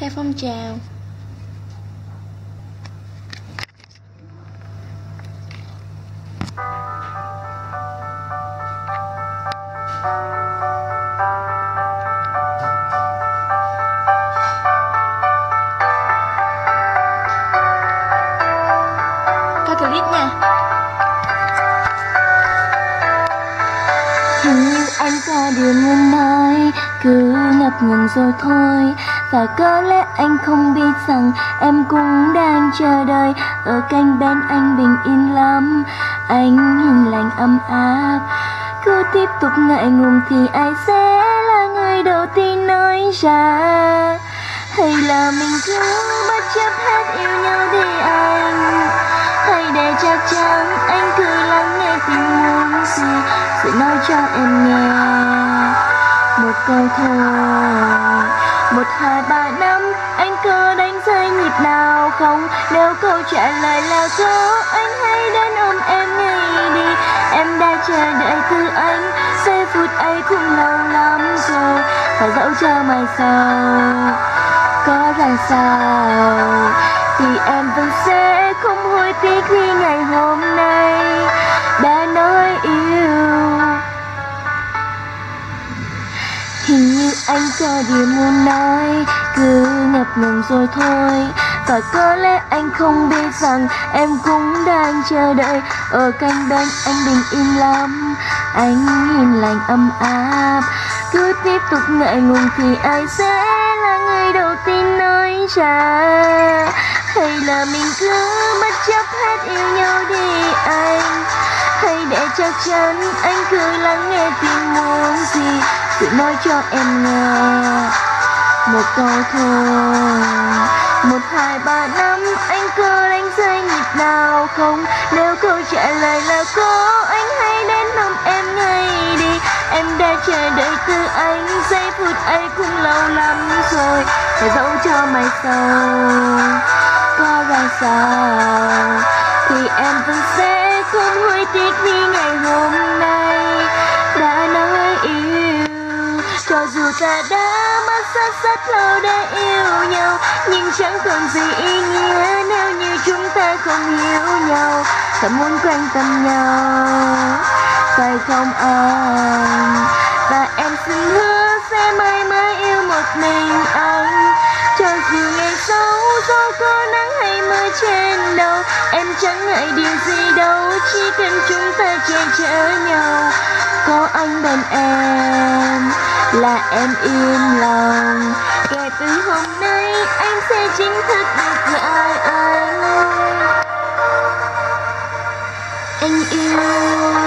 theo phong trào. Coi clip nha. Hình như anh có điều muốn nói Cứ ngập ngừng rồi thôi. Và có lẽ anh không biết rằng Em cũng đang chờ đợi. Ở cạnh bên anh bình yên lắm, Anh hiền lành, ấm áp. Cứ tiếp tục ngại ngùng Thì ai sẽ là người đầu tiên nói ra. Hay là mình cứ bất chấp hết yêu nhau đi anh. Hay để chắc chắn anh cứ lắng nghe tình muốn gì Sẽ nói cho em nghe. Một câu thôi. Không? Nếu câu trả lời là có, Anh hãy đến ôm em ngay đi, Em đã chờ đợi từ anh. Giây phút ấy cũng lâu lắm rồi. Và dẫu cho mai sau, Có ra sao, Thì em vẫn sẽ không hối tiếc khi ngày hôm nay. Đã nói yêu. Hình như anh có điều muốn nói. Cứ ngập ngừng rồi thôi. Và có lẽ anh không biết rằng Em cũng đang chờ đợi. Ở cạnh bên anh bình yên lắm, Anh nhìn lành âm áp. Cứ tiếp tục ngại ngùng Thì ai sẽ là người đầu tiên nói ra. Hay là mình cứ bất chấp hết yêu nhau đi anh? Hay để chắc chắn anh cứ lắng nghe tình muốn gì? Tự nói cho em nghe. Một câu thơ Một, hai, ba, năm. Anh cứ đánh rơi nhịp nào không? Nếu câu trả lời là có, Anh hãy đến ôm em ngay đi. Em đã chờ đợi từ anh. Giây phút ấy cũng lâu lắm rồi. Phải dẫu cho mai sau. Có ra sao? Thì em vẫn sẽ không hối tiếc vì ngày hôm nay. Đã nói yêu, Cho dù ta đã rất rất lâu để yêu nhau. Nhưng chẳng còn gì ý nghĩa nếu như chúng ta không hiểu nhau. Thật muốn quan tâm nhau. Phải không anh? Và em xin hứa sẽ mãi mãi yêu một mình anh. Cho dù ngày sau gió có nắng hay mưa trên đầu, Em chẳng ngại điều gì đâu. Chỉ cần chúng ta che chở nhau. Có anh bên em là em yên lòng. Kể từ hôm nay, anh sẽ chính thức được lại anh anh yêu